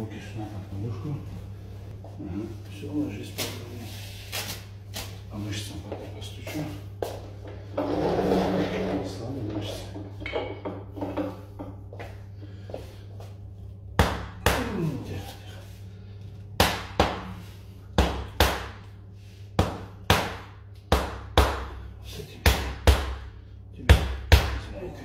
руки сюда на подушку. Ага. Все, ложись поудобнее. По мышцам пока постучу. Слабо мышцы. С этим. Тебе. Знаете.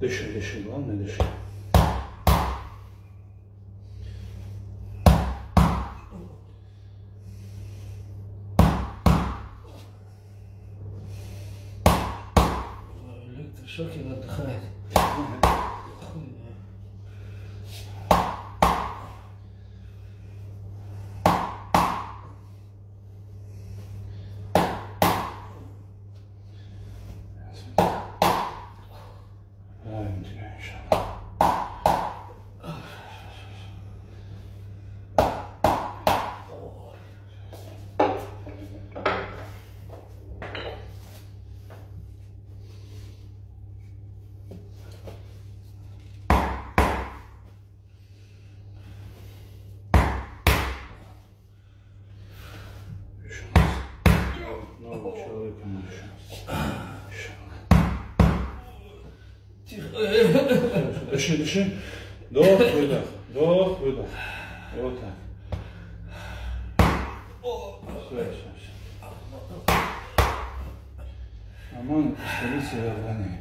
Дыши, дыши, главное дыши. Электрошокер отдыхает. Хуйня. Еще раз. Нового человека мы еще Дыши, дыши. Вдох, выдох. Вдох, выдох. Вот так. Все, все, все. Аман, столица Иордании.